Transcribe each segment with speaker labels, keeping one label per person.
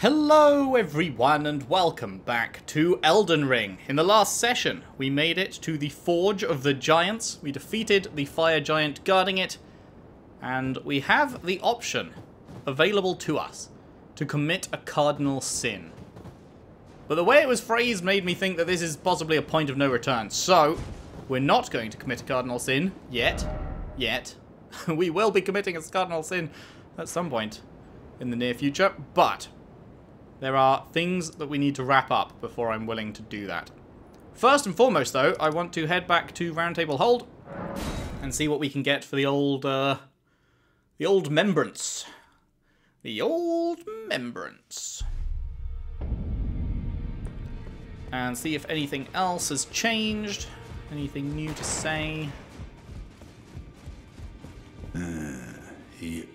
Speaker 1: Hello everyone and welcome back to Elden Ring. In the last session, we made it to the Forge of the Giants. We defeated the fire giant guarding it. And we have the option available to us to commit a cardinal sin. But the way it was phrased made me think that this is possibly a point of no return. So, we're not going to commit a cardinal sin yet. Yet. we will be committing a cardinal sin at some point in the near future, but there are things that we need to wrap up before I'm willing to do that. First and foremost, though, I want to head back to Roundtable Hold and see what we can get for the old, uh, the old membrance. The old membrance. And see if anything else has changed. Anything new to say.
Speaker 2: He...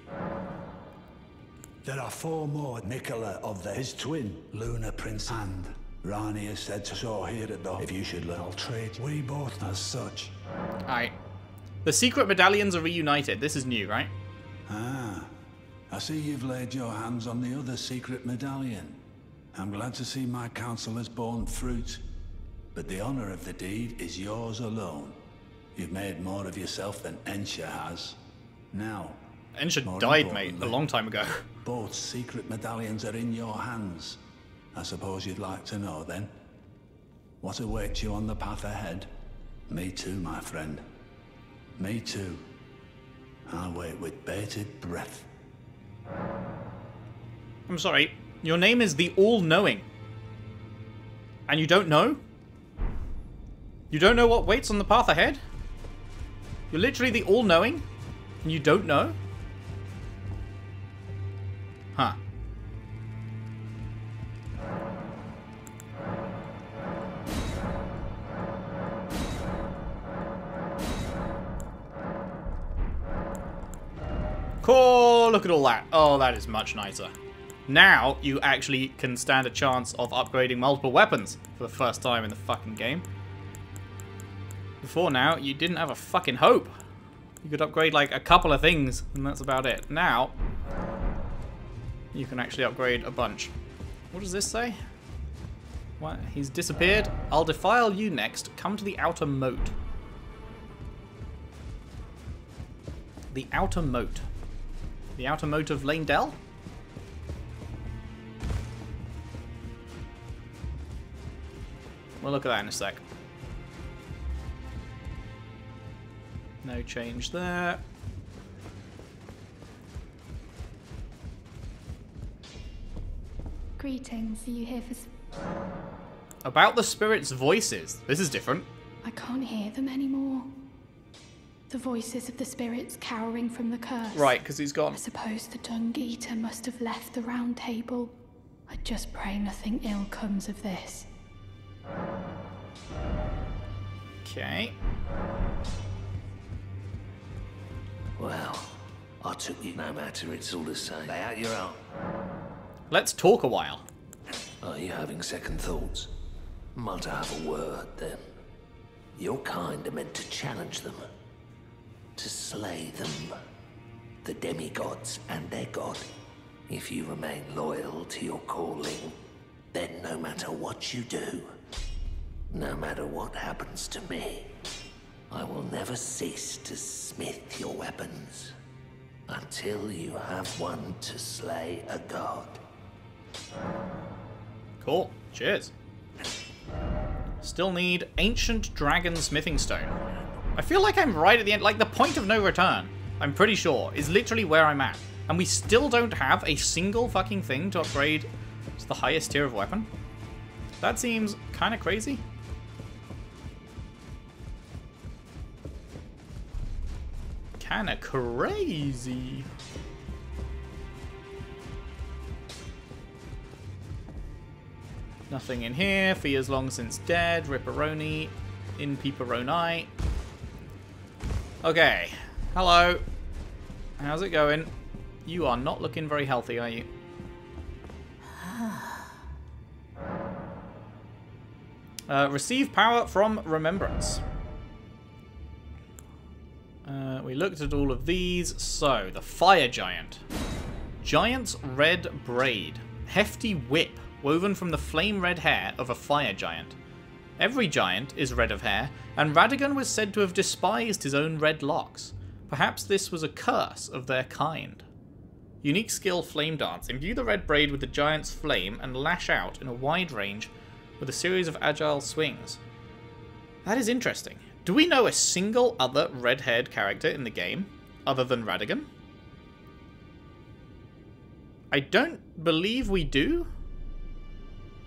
Speaker 2: There are four more. Nicola of the, his twin, Luna Prince, and Ranni has said to so here at the. If you should learn, I'll trade. We both as such.
Speaker 1: Alright. The secret medallions are reunited. This is new, right?
Speaker 2: Ah, I see you've laid your hands on the other secret medallion. I'm glad to see my counsel has borne fruit. But the honor of the deed is yours alone. You've made more of yourself than Ensha has. Now,
Speaker 1: Ensha died, mate, a long time ago.
Speaker 2: Both secret medallions are in your hands. I suppose you'd like to know then? What awaits you on the path ahead? Me too, my friend. Me too. I wait with bated breath.
Speaker 1: I'm sorry. Your name is the All-Knowing. And you don't know? You don't know what waits on the path ahead? You're literally the All-Knowing? And you don't know? Huh. Cool, look at all that. Oh, that is much nicer. Now, you actually can stand a chance of upgrading multiple weapons for the first time in the fucking game. Before now, you didn't have a fucking hope. You could upgrade like a couple of things, and that's about it. Now, you can actually upgrade a bunch. What does this say? What? He's disappeared. I'll defile you next. Come to the outer moat. The outer moat. The outer moat of Leyndell? We'll look at that in a sec. No change there.
Speaker 3: Greetings, are you here for... s-
Speaker 1: About the spirits' voices. This is different.
Speaker 3: I can't hear them anymore. The voices of the spirits cowering from the curse.
Speaker 1: Right, because he's gone.
Speaker 3: I suppose the Dung Eater must have left the round table. I just pray nothing ill comes of this.
Speaker 1: Okay.
Speaker 4: Well, I took you no matter, it's all the same. Lay out your arm.
Speaker 1: Let's talk a while.
Speaker 4: Are you having second thoughts? Might I have a word then? Your kind are meant to challenge them, to slay them, the demigods and their god. If you remain loyal to your calling, then no matter what you do, no matter what happens to me, I will never cease to smith your weapons until you have one to slay a god.
Speaker 1: Cool. Cheers. Still need Ancient Dragon Smithing Stone. I feel like I'm right at the end. Like, the point of no return, I'm pretty sure, is literally where I'm at. And we still don't have a single fucking thing to upgrade to the highest tier of weapon. That seems kind of crazy. Kind of crazy. Nothing in here. Fia's long since dead. Ripperoni. In Peeperoni. Okay. Hello. How's it going? You are not looking very healthy, are you? Uh, receive power from remembrance. Uh, we looked at all of these. So, the fire giant. Giant's red braid. hefty whip woven from the flame red hair of a fire giant. Every giant is red of hair, and Radagon was said to have despised his own red locks. Perhaps this was a curse of their kind. Unique skill Flame Dance. Imbue the red braid with the giant's flame and lash out in a wide range with a series of agile swings. That is interesting. Do we know a single other red haired character in the game other than Radagon? I don't believe we do.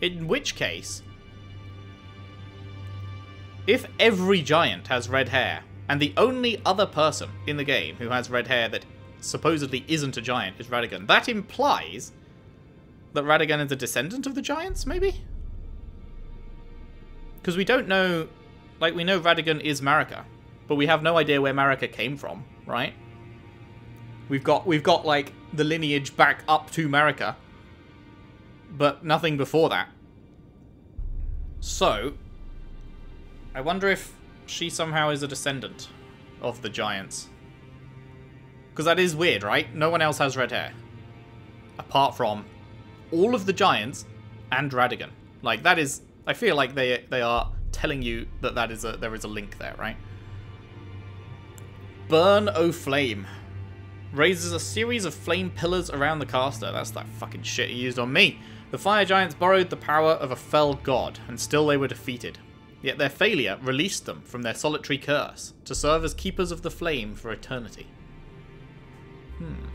Speaker 1: In which case, if every giant has red hair, and the only other person in the game who has red hair that supposedly isn't a giant is Radagon, that implies that Radagon is a descendant of the giants, maybe? Because we don't know... Like, we know Radagon is Marika, but we have no idea where Marika came from, right? We've got, we've got like, the lineage back up to Marika, but nothing before that. So, I wonder if she somehow is a descendant of the giants. Because that is weird, right? No one else has red hair. Apart from all of the giants and Radagon. Like, that is... I feel like they they are telling you that that is a there is a link there, right? Burn O Flame. Raises a series of flame pillars around the caster. That's that fucking shit he used on me. The fire giants borrowed the power of a fell god, and still they were defeated. Yet their failure released them from their solitary curse, to serve as keepers of the flame for eternity. Hmm.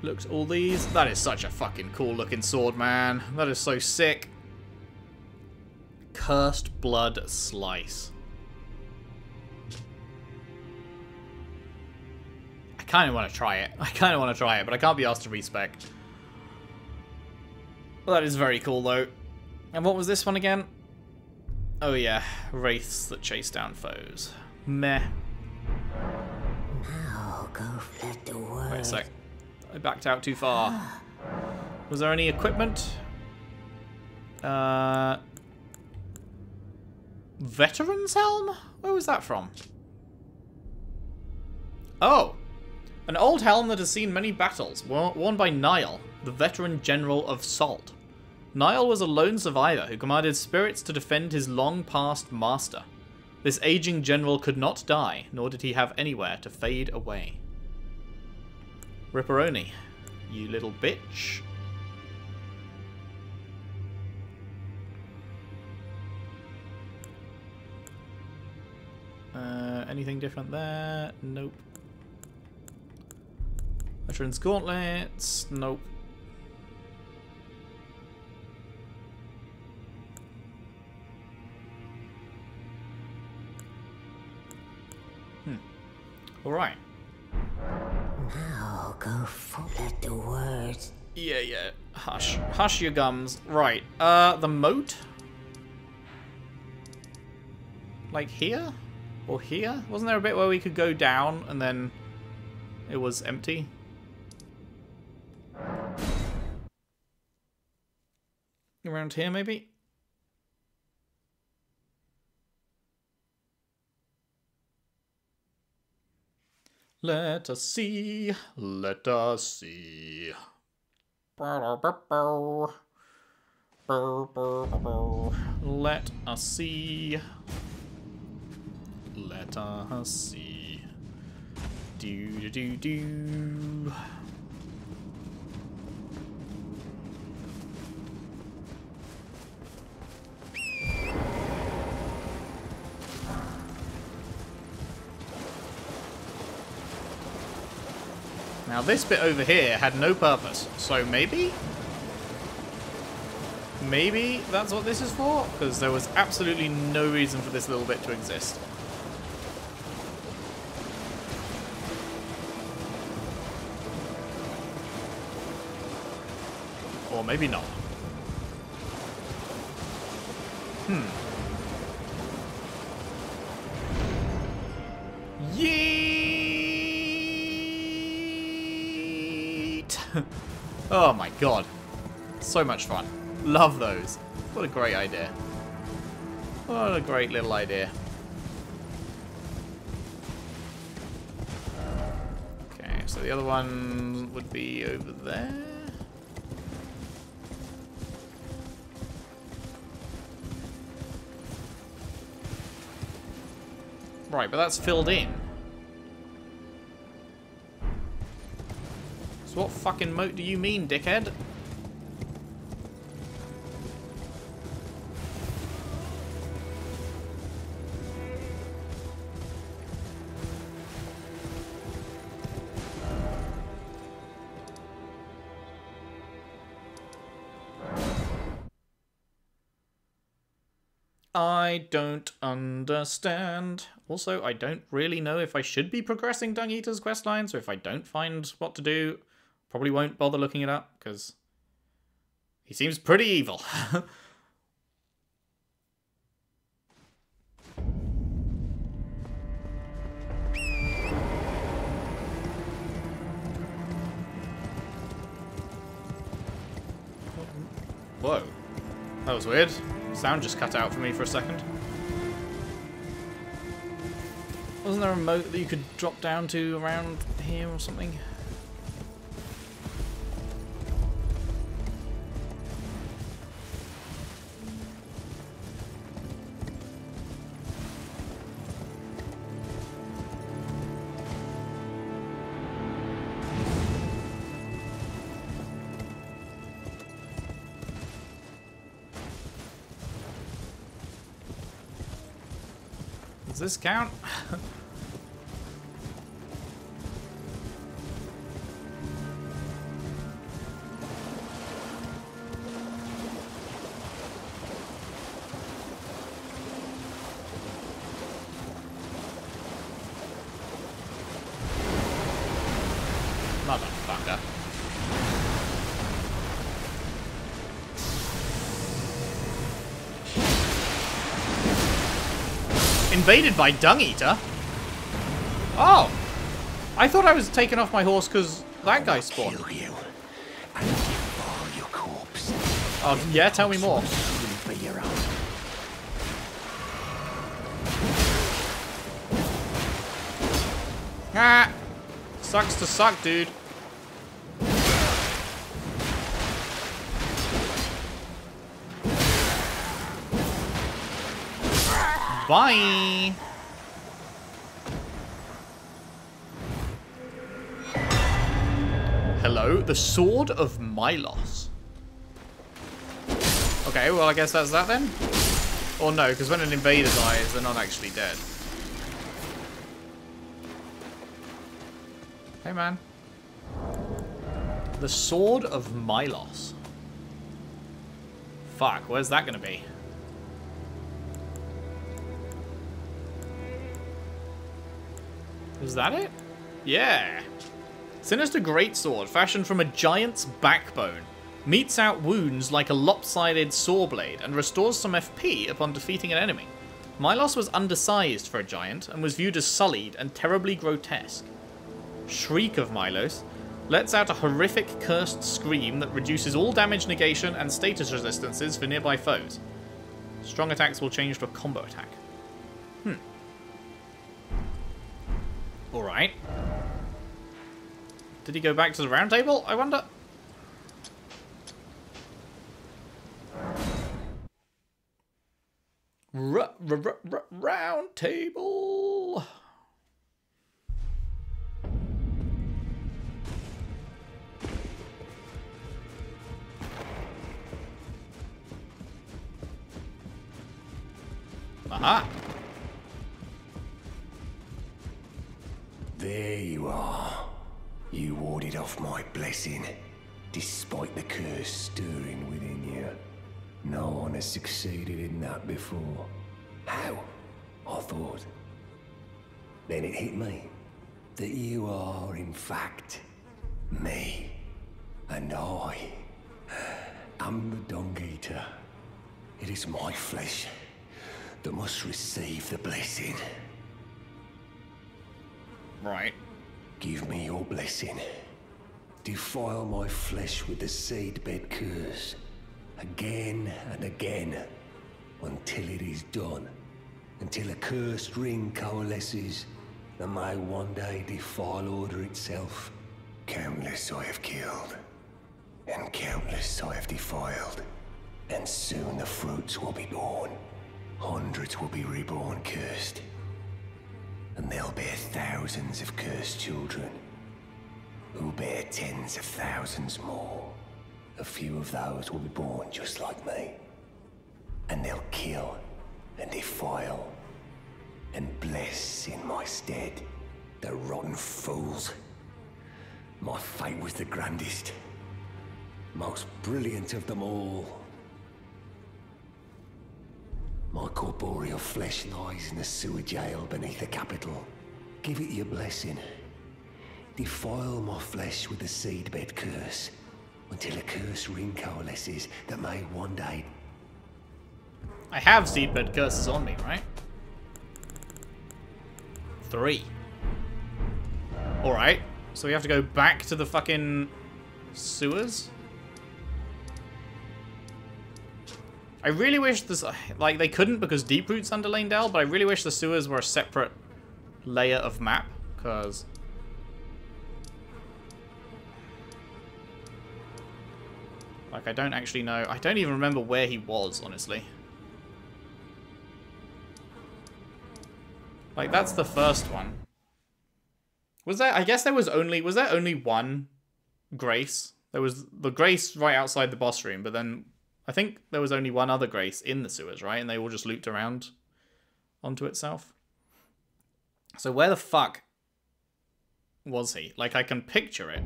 Speaker 1: Looks all these. That is such a fucking cool looking sword, man. That is so sick. Cursed Blood Slice. Kind of want to try it. I kind of want to try it, but I can't be asked to respec. Well, that is very cool, though. And what was this one again? Oh, yeah. Wraiths that chase down foes. Meh.
Speaker 5: Now go fled the world.
Speaker 1: Wait a sec. I backed out too far. Was there any equipment? Uh, Veteran's helm? Where was that from? Oh! An old helm that has seen many battles, worn by Niall, the veteran general of Sol. Niall was a lone survivor who commanded spirits to defend his long-past master. This aging general could not die, nor did he have anywhere to fade away. Ripperoni, you little bitch. Uh, anything different there? Nope. Veteran's Gauntlets? Nope. Hmm. Alright.
Speaker 5: Now go fled the words.
Speaker 1: Yeah, yeah. Hush. Hush your gums. Right. Uh, the moat? Like here? Or here? Wasn't there a bit where we could go down and then it was empty? Around here, maybe? Let us see. Let us see. Let us see. Let us see. Do do do do. Now this bit over here had no purpose, so maybe? Maybe that's what this is for? Because there was absolutely no reason for this little bit to exist. Or maybe not. Hmm. oh my god. So much fun. Love those. What a great idea. What a great little idea. Okay, so the other one would be over there. Right, but that's filled in. What fucking moat do you mean, dickhead? I don't understand. Also, I don't really know if I should be progressing Dung Eater's questline, so if I don't find what to do, probably won't bother looking it up, because he seems pretty evil. Whoa. That was weird. Sound just cut out for me for a second. Wasn't there a moat that you could drop down to around here or something? Does this count? Invaded by Dung Eater? Oh! I thought I was taking off my horse because that guy spawned.
Speaker 4: Kill you and devour your corpse.
Speaker 1: Oh, yeah, tell me more.
Speaker 4: For your own.
Speaker 1: Ah! Sucks to suck, dude. Bye! Hello, the Sword of Milos. Okay, well I guess that's that then? Or no, because when an invader dies, they're not actually dead. Hey, man. The Sword of Milos. Fuck, where's that gonna be? Is that it? Yeah. Sinister Greatsword, fashioned from a giant's backbone. Meets out wounds like a lopsided saw blade and restores some FP upon defeating an enemy. Milos was undersized for a giant and was viewed as sullied and terribly grotesque. Shriek of Milos lets out a horrific cursed scream that reduces all damage negation and status resistances for nearby foes. Strong attacks will change to a combo attack. Hmm. Alright. Did he go back to the round table, I wonder? R round table.
Speaker 4: That before. How? I thought. Then it hit me that you are, in fact, me. And I am the Dung Eater. It is my flesh that must receive the blessing.
Speaker 1: Right.
Speaker 4: Give me your blessing. Defile my flesh with the seedbed curse. Again and again. Until it is done. Until a cursed ring coalesces that may one day defile order itself.
Speaker 6: Countless I have killed, and countless I have defiled.
Speaker 4: And soon the fruits will be born.
Speaker 6: Hundreds will be reborn cursed,
Speaker 4: And they'll bear thousands of cursed children. Who bear tens of thousands more. A few of those will be born just like me. And they'll kill and defile and bless in my stead. The rotten fools. My fate was the grandest, most brilliant of them all. My corporeal flesh lies in the sewer jail beneath the capital. Give it your blessing. Defile my flesh with the seedbed curse until a curse ring coalesces that may one day
Speaker 1: I have seedbed curses on me, right? Three. Alright. So we have to go back to the fucking sewers? I really wish this... Like, they couldn't because Deep Root's under Leyndell, but I really wish the sewers were a separate layer of map, because... Like, I don't actually know... I don't even remember where he was, honestly. Like, that's the first one. Was there... I guess there was only... Was there only one Grace? There was the Grace right outside the boss room, but then... I think there was only one other Grace in the sewers, right? And they all just looped around onto itself. So where the fuck was he? Like, I can picture it.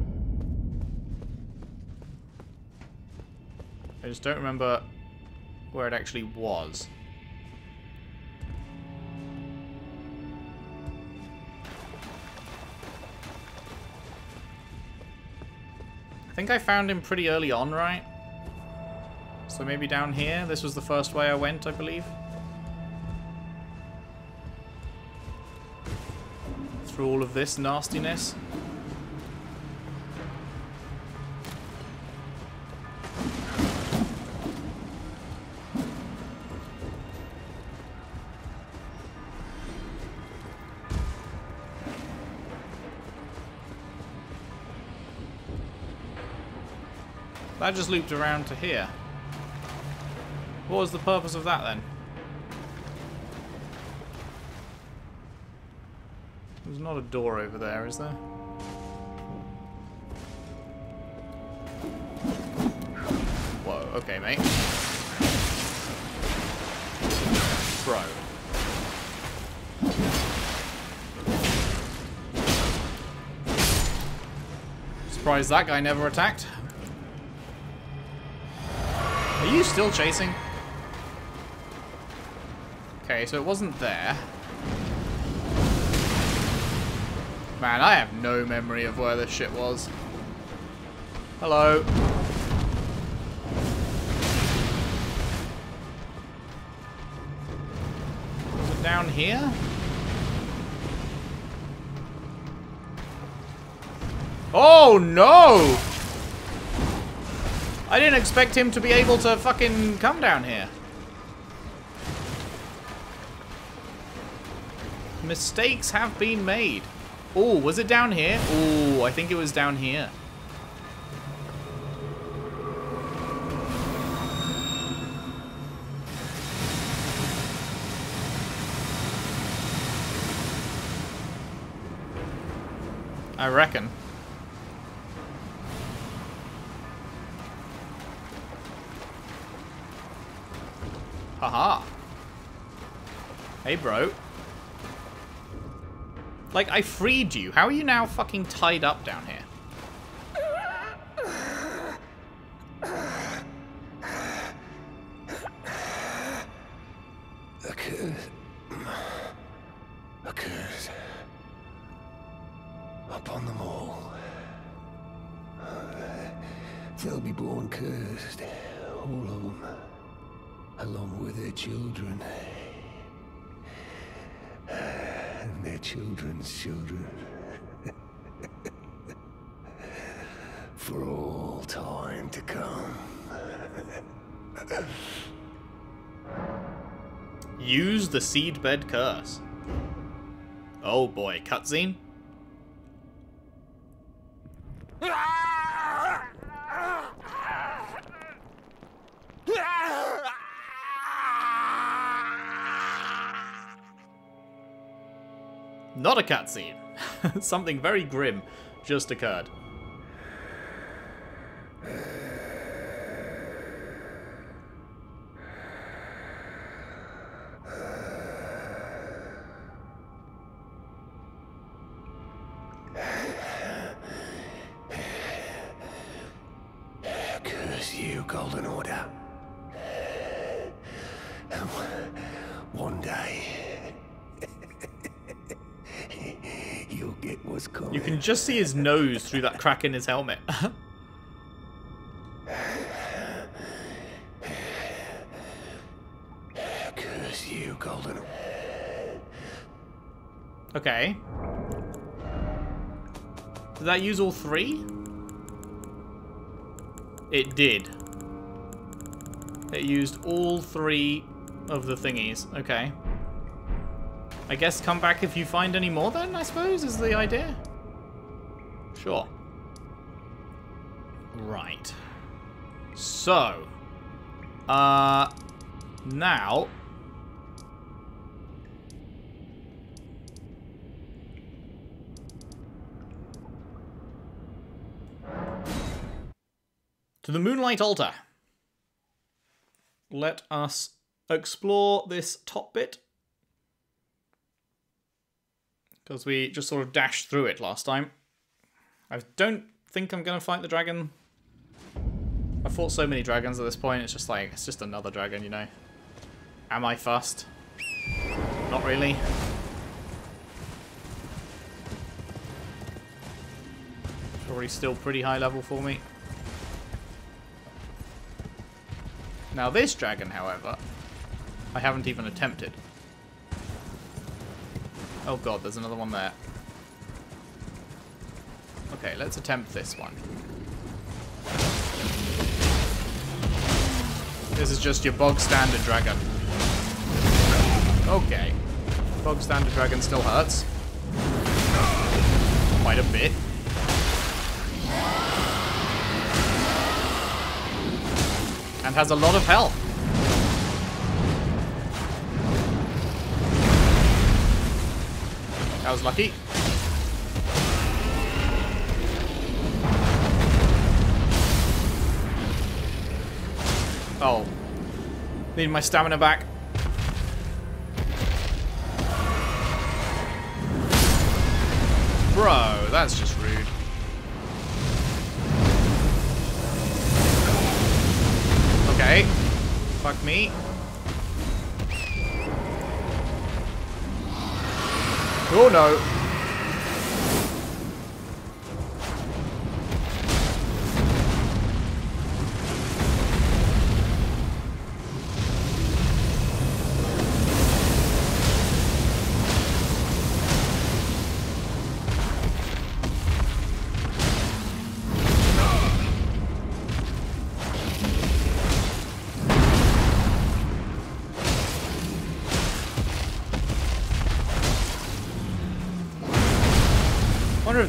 Speaker 1: I just don't remember where it actually was. Think I found him pretty early on, right? So maybe down here? This was the first way I went, I believe. Through all of this nastiness. That just looped around to here. What was the purpose of that then? There's not a door over there, is there? Whoa, okay, mate. Bro. Surprised that guy never attacked. Are you still chasing? Okay, so it wasn't there. Man, I have no memory of where this shit was. Hello. Was it down here? Oh no! I didn't expect him to be able to fucking come down here. Mistakes have been made. Oh, was it down here? Oh, I think it was down here. I reckon. Haha. Hey, bro. Like, I freed you. How are you now fucking tied up down here? Seedbed curse. Oh boy, cutscene. Not a cutscene. Something very grim just occurred. Just see his nose through that crack in his helmet.
Speaker 6: Curse you, Golden
Speaker 1: okay. Did that use all three? It did. It used all three of the thingies. Okay. I guess come back if you find any more then, I suppose, is the idea? Sure. Right. So. Uh. Now. To the Moonlight Altar. Let us explore this top bit. Because we just sort of dashed through it last time. I don't think I'm going to fight the dragon. I fought so many dragons at this point, it's just like, it's just another dragon, you know. Am I fussed? Not really. Probably still pretty high level for me. Now this dragon, however, I haven't even attempted. Oh god, there's another one there. Okay, let's attempt this one. This is just your bog standard dragon. Okay. Bog standard dragon still hurts. Quite a bit. And has a lot of health. That was lucky. Oh. Need my stamina back. Bro, that's just rude. Okay. Fuck me. Oh no.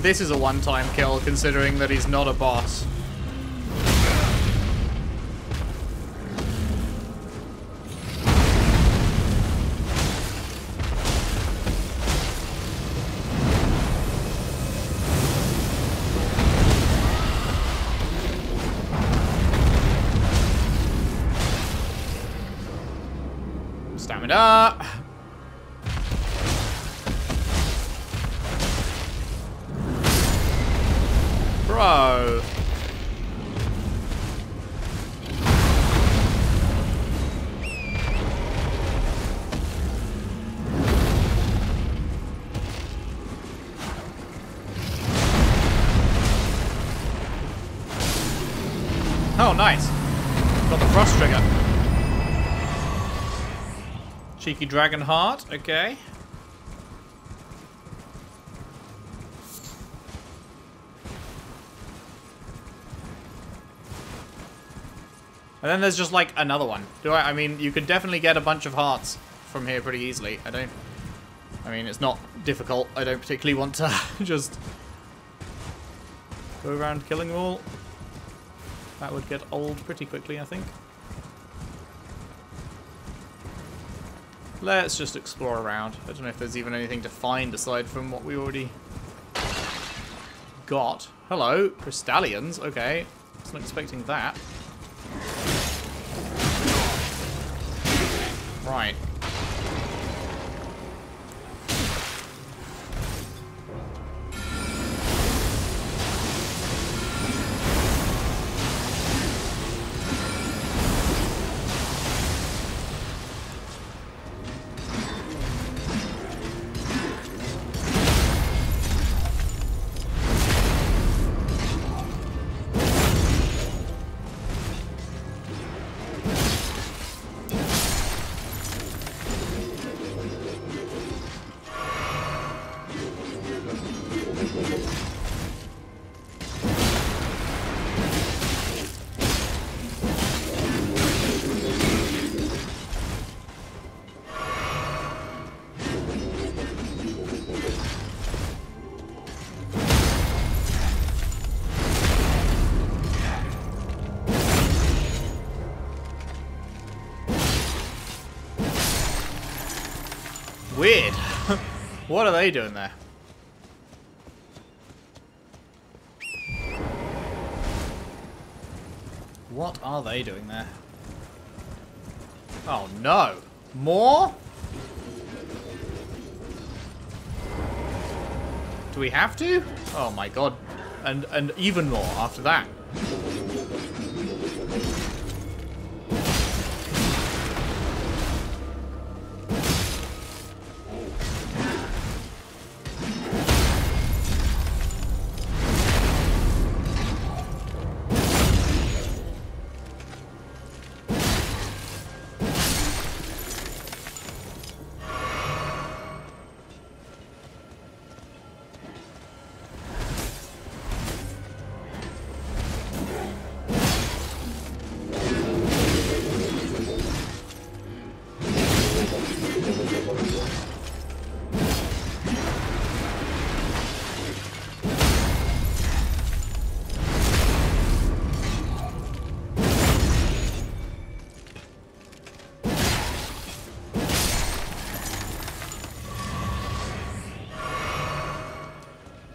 Speaker 1: This is a one-time kill, considering that he's not a boss. Nice. Got the frost trigger. Cheeky dragon heart, okay. And then there's just like another one. Do I? I mean, you could definitely get a bunch of hearts from here pretty easily. I don't. I mean, it's not difficult. I don't particularly want to just go around killing them all. That would get old pretty quickly, I think. Let's just explore around. I don't know if there's even anything to find aside from what we already got. Hello, Crystallians. Okay, wasn't expecting that. Right. What are they doing there? What are they doing there? Oh no! More? Do we have to? Oh my god. And and even more after that.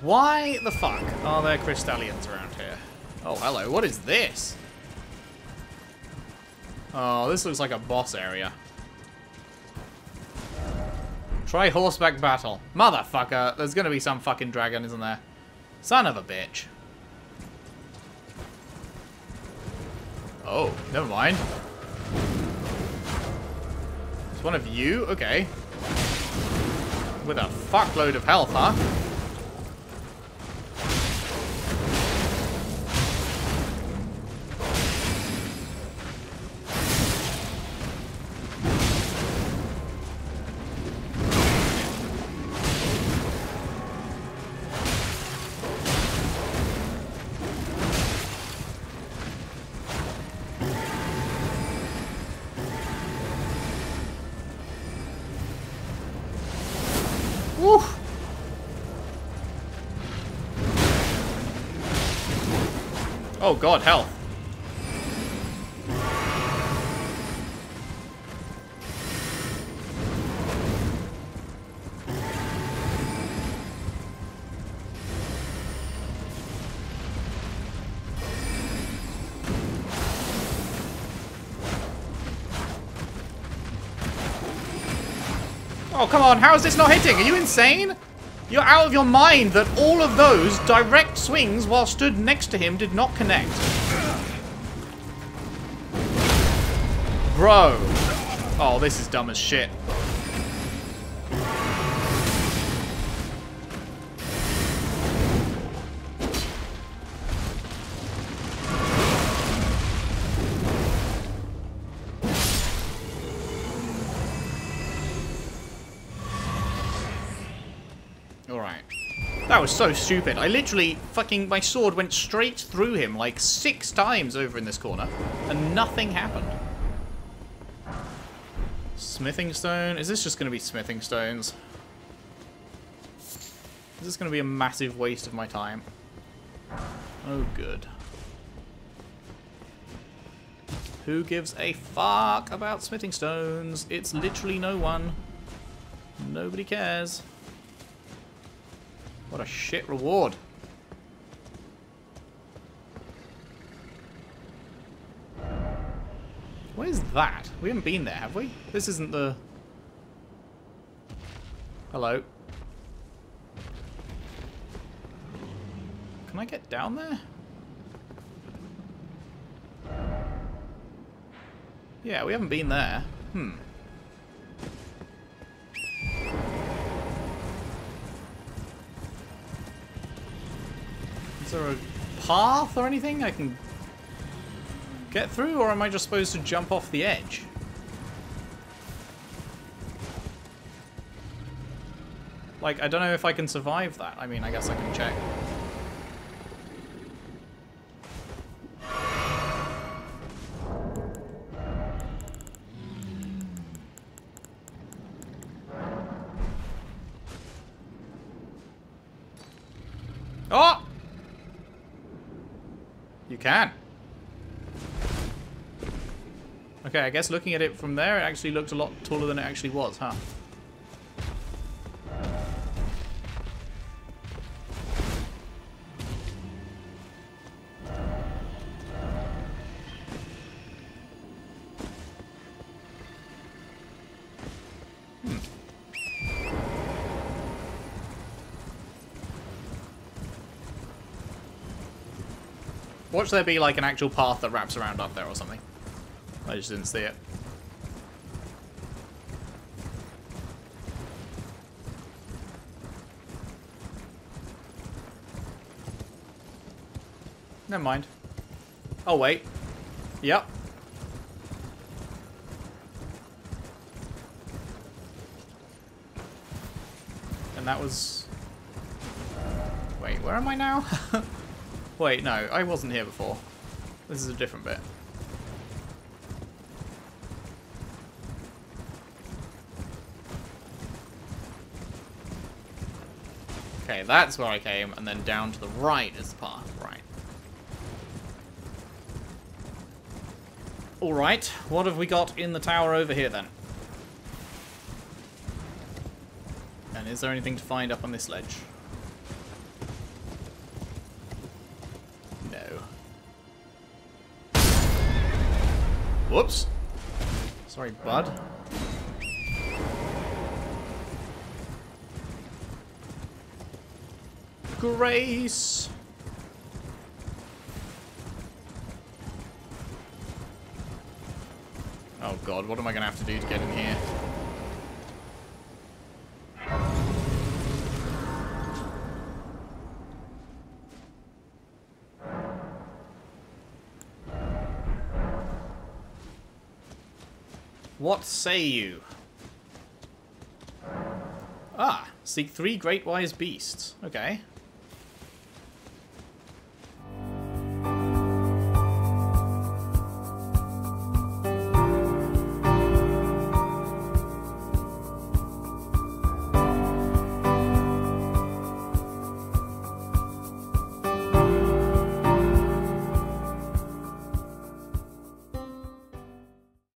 Speaker 1: Why the fuck are there Crystallians around here? Oh, hello. What is this? Oh, this looks like a boss area. Try horseback battle. Motherfucker. There's gonna be some fucking dragon, isn't there? Son of a bitch. Oh, never mind. It's one of you? Okay. With a fuckload of health, huh? Oh god, health. Oh, come on. How is this not hitting? Are you insane? You're out of your mind that all of those direct swings while stood next to him did not connect. Bro. Oh, this is dumb as shit. Alright. That was so stupid. I literally fucking my sword went straight through him like six times over in this corner and nothing happened. Smithing stone? Is this just going to be smithing stones? Is this going to be a massive waste of my time? Oh, good. Who gives a fuck about smithing stones? It's literally no one. Nobody cares. What a shit reward. Where's that? We haven't been there, have we? This isn't the... Hello. Can I get down there? Yeah, we haven't been there. Hmm. Is there a path or anything I can get through, or am I just supposed to jump off the edge? Like, I don't know if I can survive that. I mean, I guess I can check. I guess looking at it from there, it actually looked a lot taller than it actually was, huh? Hmm. Watch there be like an actual path that wraps around up there or something. I just didn't see it. Never mind. Oh, wait. Yep. And that was... Wait, where am I now? Wait, no, I wasn't here before. This is a different bit. Okay, that's where I came, and then down to the right is the path. Right. Alright, what have we got in the tower over here then? And is there anything to find up on this ledge? No. Whoops. Sorry, bud. Grace! Oh god, what am I going to have to do to get in here? What say you? Ah, seek three great wise beasts. Okay.